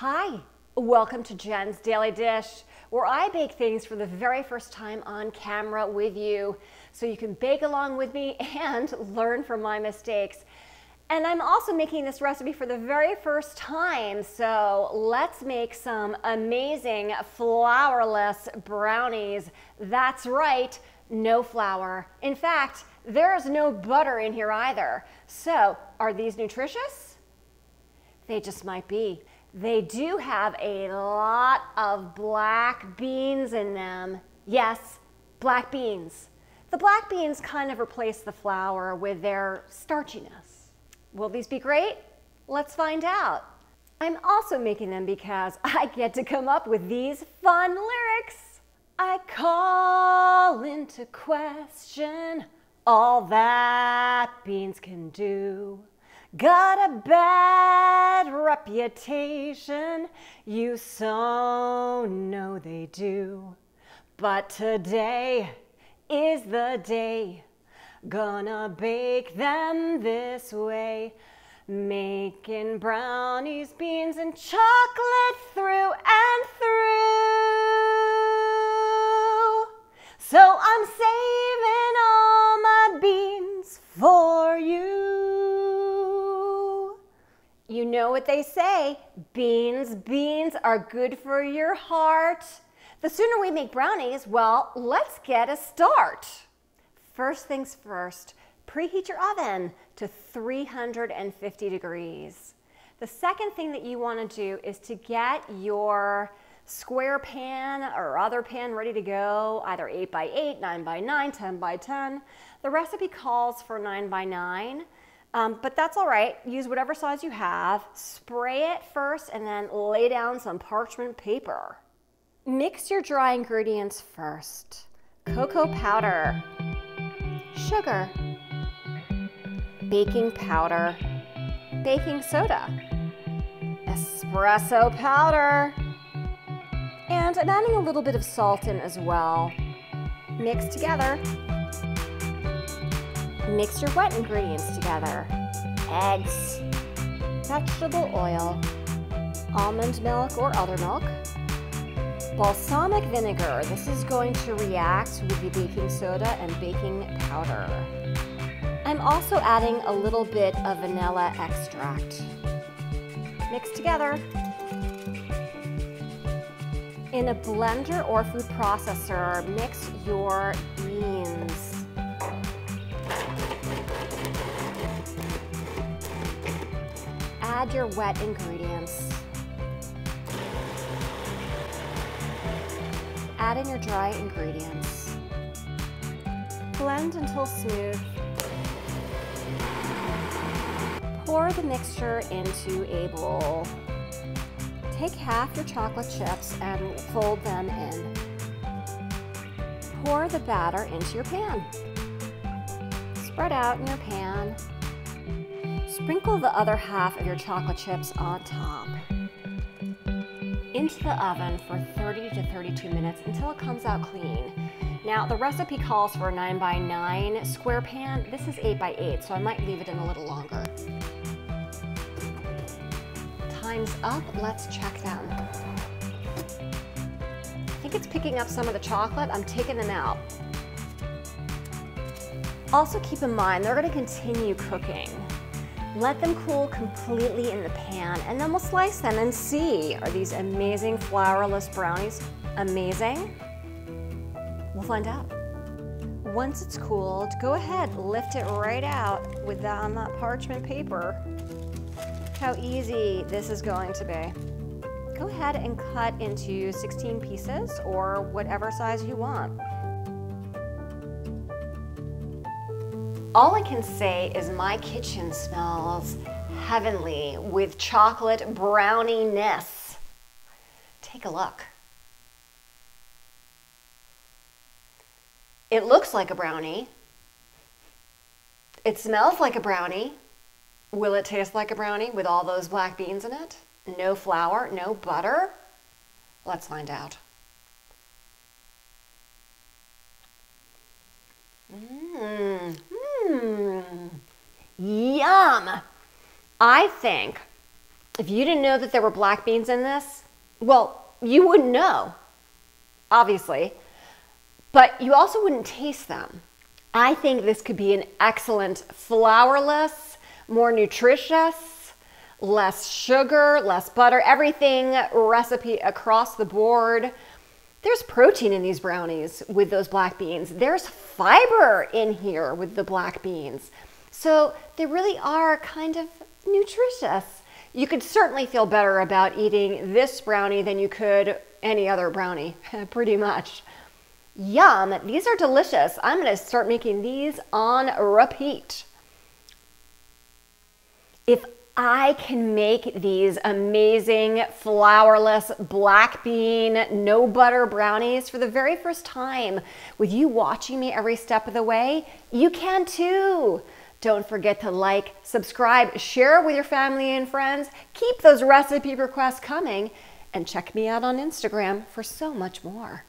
Hi, welcome to Jen's Daily Dish, where I bake things for the very first time on camera with you so you can bake along with me and learn from my mistakes. And I'm also making this recipe for the very first time, so let's make some amazing flourless brownies. That's right, no flour. In fact, there's no butter in here either. So, are these nutritious? They just might be. They do have a lot of black beans in them. Yes, black beans. The black beans kind of replace the flour with their starchiness. Will these be great? Let's find out. I'm also making them because I get to come up with these fun lyrics. I call into question all that beans can do. Got a bad reputation, you so know they do. But today is the day, gonna bake them this way. Making brownies, beans, and chocolate You know what they say beans, beans are good for your heart. The sooner we make brownies, well, let's get a start. First things first, preheat your oven to 350 degrees. The second thing that you want to do is to get your square pan or other pan ready to go, either 8 by 8, 9 by 9, 10 by 10. The recipe calls for 9 by 9. Um, but that's all right. Use whatever size you have. Spray it first and then lay down some parchment paper. Mix your dry ingredients first. Cocoa powder, sugar, baking powder, baking soda, espresso powder, and I'm adding a little bit of salt in as well. Mix together. Mix your wet ingredients together. Eggs, vegetable oil, almond milk or other milk, balsamic vinegar. This is going to react with the baking soda and baking powder. I'm also adding a little bit of vanilla extract. Mix together. In a blender or food processor, mix your beans. Add your wet ingredients. Add in your dry ingredients. Blend until smooth. Pour the mixture into a bowl. Take half your chocolate chips and fold them in. Pour the batter into your pan. Spread out in your pan. Sprinkle the other half of your chocolate chips on top into the oven for 30 to 32 minutes until it comes out clean. Now the recipe calls for a 9 by 9 square pan. This is 8 by 8 so I might leave it in a little longer. Time's up, let's check them. I think it's picking up some of the chocolate, I'm taking them out. Also keep in mind, they're gonna continue cooking. Let them cool completely in the pan and then we'll slice them and see, are these amazing flourless brownies amazing? We'll find out. Once it's cooled, go ahead, lift it right out with that on that parchment paper. How easy this is going to be. Go ahead and cut into 16 pieces or whatever size you want. All I can say is my kitchen smells heavenly with chocolate browniness. Take a look. It looks like a brownie. It smells like a brownie. Will it taste like a brownie with all those black beans in it? No flour, no butter? Let's find out. Yum. I think If you didn't know that there were black beans in this, well, you wouldn't know, obviously, but you also wouldn't taste them. I think this could be an excellent flourless, more nutritious, less sugar, less butter, everything recipe across the board. There's protein in these brownies with those black beans. There's fiber in here with the black beans. So they really are kind of nutritious. You could certainly feel better about eating this brownie than you could any other brownie, pretty much. Yum, these are delicious. I'm gonna start making these on repeat. If I can make these amazing flourless black bean, no butter brownies for the very first time with you watching me every step of the way, you can too. Don't forget to like, subscribe, share with your family and friends, keep those recipe requests coming, and check me out on Instagram for so much more.